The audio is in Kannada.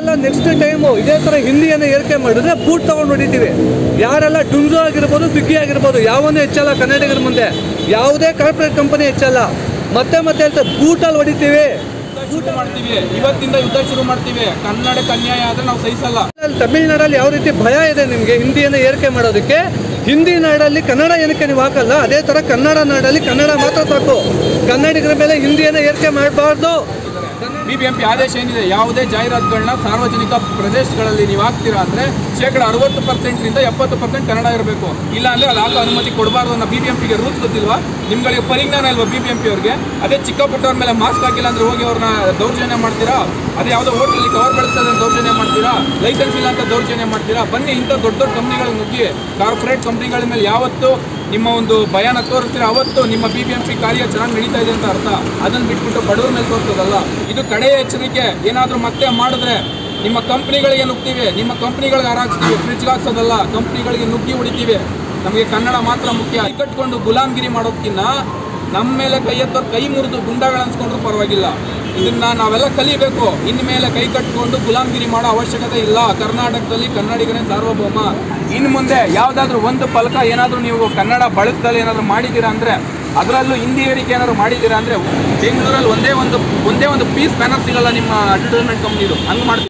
ಎಲ್ಲ ನೆಕ್ಸ್ಟ್ ಟೈಮು ಇದೇ ಥರ ಹಿಂದಿಯನ್ನು ಏರಿಕೆ ಮಾಡಿದ್ರೆ ಬೂಟ್ ತೊಗೊಂಡು ಹೊಡಿತೀವಿ. ಯಾರೆಲ್ಲ ಡುಂಜು ಆಗಿರ್ಬೋದು ಸ್ವಿಗ್ಗಿ ಆಗಿರ್ಬೋದು ಯಾವೊಂದು ಹೆಚ್ಚಲ್ಲ ಕನ್ನಡಿಗರ ಮುಂದೆ. ಯಾವುದೇ ಕಾರ್ಪೊರೇಟ್ ಕಂಪನಿ ಹೆಚ್ಚಲ್ಲ. ಮತ್ತೆ ಮತ್ತೆ ಅಂತ ಬೂಟಲ್ಲಿ ಹೊಡಿತೀವಿ. ಶುರು ಮಾಡ್ತೀವಿ. ಇವತ್ತಿಂದ ಯುದ್ಧ ಶುರು ಮಾಡ್ತೀವಿ. ಕನ್ನಡಕ್ಕೆ ಅನ್ಯಾಯ ಆದ್ರೆ ನಾವು ಸಹಿಸಲ್ಲ. ತಮಿಳುನಾಡಲ್ಲಿ ತಮಿಳ್ನಾಡಲ್ಲಿ ಯಾವ ರೀತಿ ಭಯ ಇದೆ ನಿಮಗೆ? ಹಿಂದಿಯನ್ನು ಏರಿಕೆ ಮಾಡೋದಕ್ಕೆ? ಹಿಂದಿ ನಾಡಲ್ಲಿ ಕನ್ನಡ ಏನಕ್ಕೆ ನೀವು ಹಾಕಲ್ಲ? ಅದೇ ಥರ ಕನ್ನಡ ನಾಡಲ್ಲಿ ಕನ್ನಡ ಮಾತ್ರ ಸಾಕು. ಕನ್ನಡಿಗರ ಮೇಲೆ ಹಿಂದಿಯನ್ನು ಏರಿಕೆ ಮಾಡಬಾರ್ದು. ಬಿಬಿಎಂಪಿ ಆದೇಶ ಏನಿದೆ? ಯಾವುದೇ ಜಾಹೀರಾತುಗಳನ್ನ ಸಾರ್ವಜನಿಕ ಪ್ರದೇಶಗಳಲ್ಲಿ ನೀವು ಹಾಕ್ತೀರಾ ಅಂದರೆ ಶೇಕಡ ಅರವತ್ತು ಪರ್ಸೆಂಟ್ನಿಂದ ಎಪ್ಪತ್ತು ಪರ್ಸೆಂಟ್ ಕನ್ನಡ ಇರಬೇಕು. ಇಲ್ಲ ಅಂದ್ರೆ ಅದು ಹಾಕೋ ಅನುಮತಿ ಕೊಡಬಾರ್ದು ಅನ್ನೋ ಬಿಬಿಎಂಪಿಗೆ ರೂಲ್ಸ್ ಗೊತ್ತಿಲ್ವಾ? ನಿಮ್ಗಳಿಗೆ ಪರಿಜ್ಞಾನ ಇಲ್ವಾ ಬಿ ಬಿ ಎಂ ಪಿ ಅವ್ರಿಗೆ? ಅದೇ ಚಿಕ್ಕ ಪುಟ್ಟವ್ರ ಮೇಲೆ ಮಾಸ್ಕ್ ಹಾಕಿಲ್ಲ ಅಂದರೆ ಹೋಗಿ ಅವ್ರನ್ನ ದೌರ್ಜನ್ಯ ಮಾಡ್ತೀರಾ? ಅದೇ ಯಾವುದೋ ಹೋಟೆಲ್ ಕವರ್ ಬೆಳೆಸೋದನ್ನ ದೌರ್ಜನ್ಯ ಮಾಡ್ತೀರಾ? ಲೈಸೆನ್ಸ್ ಇಲ್ಲ ಅಂತ ದೌರ್ಜನ್ಯ ಮಾಡ್ತೀರಾ? ಬನ್ನಿ ಇಂಥ ದೊಡ್ಡ ದೊಡ್ಡ ಕಂಪ್ನಿಗಳಿಗೆ ನುಗ್ಗಿ. ಕಾರ್ಪೊರೇಟ್ ಕಂಪ್ನಿಗಳ ಮೇಲೆ ಯಾವತ್ತು ನಿಮ್ಮ ಒಂದು ಭಯಾನ ತೋರಿಸ್ತೀರ? ಅವತ್ತು ನಿಮ್ಮ ಬಿ ಬಿ ಎಂ ಪಿ ಕಾರ್ಯ ಚೆನ್ನಾಗಿ ನಡೀತಾ ಇದೆ ಅಂತ ಅರ್ಥ. ಅದನ್ನು ಬಿಟ್ಬಿಟ್ಟು ಬಡವರ ಮೇಲೆ ತೋರಿಸೋದಲ್ಲ. ಇದು ಕಡೆ ಎಚ್ಚರಿಕೆ. ಏನಾದರೂ ಮತ್ತೆ ಮಾಡಿದ್ರೆ ನಿಮ್ಮ ಕಂಪ್ನಿಗಳಿಗೆ ನುಗ್ತೀವಿ. ನಿಮ್ಮ ಕಂಪ್ನಿಗಳಿಗೆ ಹಾರಾಕ್ಸ್ತೀವಿ. ಫ್ರಿಜ್ಗೆ ಹಾಕ್ಸೋದಲ್ಲ. ಕಂಪ್ನಿಗಳಿಗೆ ನುಗ್ಗಿ ಹೊಡಿತೀವಿ. ನಮಗೆ ಕನ್ನಡ ಮಾತ್ರ ಮುಖ್ಯ. ಕಟ್ಕೊಂಡು ಗುಲಾಮ್ಗಿರಿ ಮಾಡೋದಕ್ಕಿಂತ ನಮ್ಮ ಮೇಲೆ ಕೈ ಎತ್ತೋರು ಕೈ ಮುರಿದು ಗುಂಡಗಳು ಅನ್ಸ್ಕೊಂಡ್ರು ಪರವಾಗಿಲ್ಲ. ಇದನ್ನ ನಾವೆಲ್ಲ ಕಲಿಬೇಕು. ಇನ್ಮೇಲೆ ಮೇಲೆ ಕೈ ಕಟ್ಕೊಂಡು ಗುಲಾಮಗಿರಿ ಮಾಡೋ ಅವಶ್ಯಕತೆ ಇಲ್ಲ. ಕರ್ನಾಟಕದಲ್ಲಿ ಕನ್ನಡಿಗನೇ ಸಾರ್ವಭೌಮ. ಇನ್ ಮುಂದೆ ಯಾವುದಾದ್ರೂ ಒಂದು ಫಲಕ ಏನಾದರೂ ನೀವು ಕನ್ನಡ ಬಳಸದಲ್ಲಿ ಏನಾದರೂ ಮಾಡಿದ್ದೀರಾ ಅಂದರೆ, ಅದರಲ್ಲೂ ಹಿಂದಿ ಏರಿಕೆ ಏನಾದ್ರು ಮಾಡಿದ್ದೀರಾ ಅಂದರೆ, ಬೆಂಗಳೂರಲ್ಲಿ ಒಂದೇ ಒಂದು ಒಂದೇ ಒಂದು ಪೀಸ್ ಬ್ಯಾನರ್ ಸಿಗಲ್ಲ ನಿಮ್ಮ ಅಡ್ವರ್ಟೈಸ್ಮೆಂಟ್ ಕಂಪ್ನಿದು ಹಂಗೆ ಮಾಡ್ತೀವಿ.